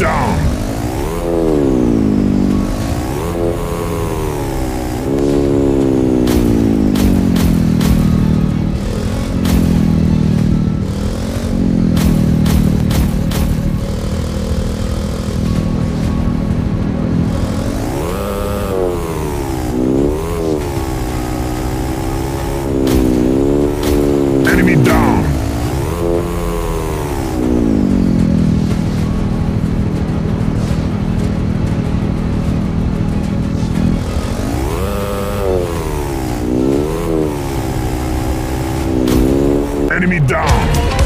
down! down.